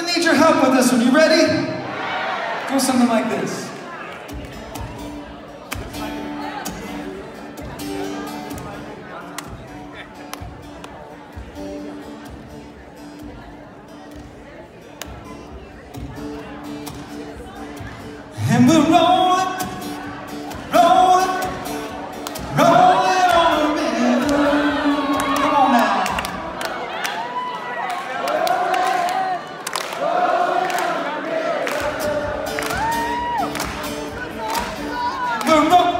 gonna need your help with this one. You ready? Go something like this. And we're 叫什么